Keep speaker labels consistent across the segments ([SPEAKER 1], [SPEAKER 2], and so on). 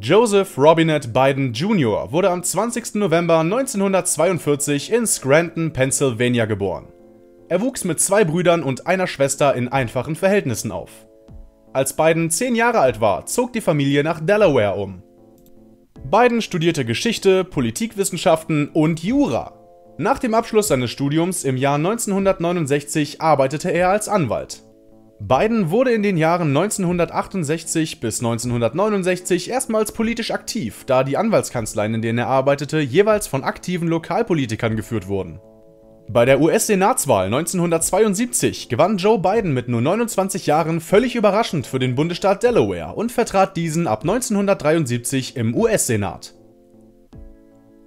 [SPEAKER 1] Joseph Robinette Biden Jr. wurde am 20. November 1942 in Scranton, Pennsylvania geboren. Er wuchs mit zwei Brüdern und einer Schwester in einfachen Verhältnissen auf. Als Biden zehn Jahre alt war, zog die Familie nach Delaware um. Biden studierte Geschichte, Politikwissenschaften und Jura. Nach dem Abschluss seines Studiums im Jahr 1969 arbeitete er als Anwalt. Biden wurde in den Jahren 1968 bis 1969 erstmals politisch aktiv, da die Anwaltskanzleien, in denen er arbeitete, jeweils von aktiven Lokalpolitikern geführt wurden. Bei der US-Senatswahl 1972 gewann Joe Biden mit nur 29 Jahren völlig überraschend für den Bundesstaat Delaware und vertrat diesen ab 1973 im US-Senat.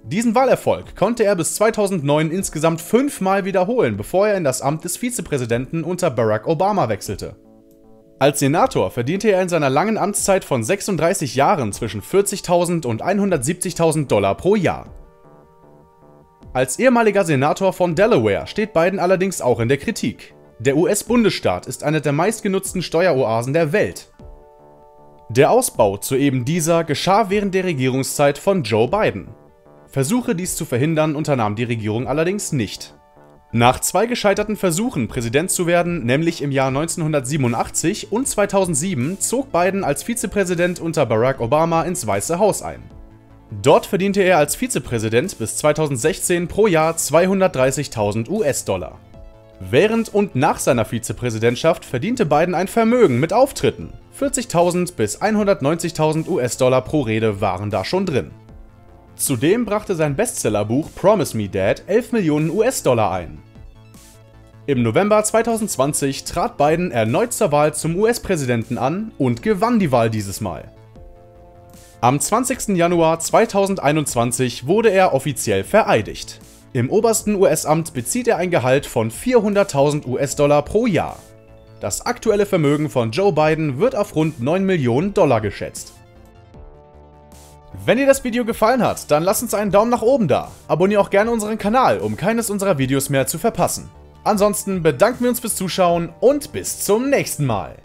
[SPEAKER 1] Diesen Wahlerfolg konnte er bis 2009 insgesamt fünfmal wiederholen, bevor er in das Amt des Vizepräsidenten unter Barack Obama wechselte. Als Senator verdiente er in seiner langen Amtszeit von 36 Jahren zwischen 40.000 und 170.000 Dollar pro Jahr. Als ehemaliger Senator von Delaware steht Biden allerdings auch in der Kritik. Der US-Bundesstaat ist eine der meistgenutzten Steueroasen der Welt. Der Ausbau zu eben dieser geschah während der Regierungszeit von Joe Biden. Versuche dies zu verhindern unternahm die Regierung allerdings nicht. Nach zwei gescheiterten Versuchen, Präsident zu werden, nämlich im Jahr 1987 und 2007, zog Biden als Vizepräsident unter Barack Obama ins Weiße Haus ein. Dort verdiente er als Vizepräsident bis 2016 pro Jahr 230.000 US-Dollar. Während und nach seiner Vizepräsidentschaft verdiente Biden ein Vermögen mit Auftritten. 40.000 bis 190.000 US-Dollar pro Rede waren da schon drin. Zudem brachte sein Bestsellerbuch Promise Me Dad 11 Millionen US-Dollar ein. Im November 2020 trat Biden erneut zur Wahl zum US-Präsidenten an und gewann die Wahl dieses Mal. Am 20. Januar 2021 wurde er offiziell vereidigt. Im obersten US-Amt bezieht er ein Gehalt von 400.000 US-Dollar pro Jahr. Das aktuelle Vermögen von Joe Biden wird auf rund 9 Millionen Dollar geschätzt. Wenn dir das Video gefallen hat, dann lass uns einen Daumen nach oben da. Abonnier auch gerne unseren Kanal, um keines unserer Videos mehr zu verpassen. Ansonsten bedanken wir uns fürs Zuschauen und bis zum nächsten Mal.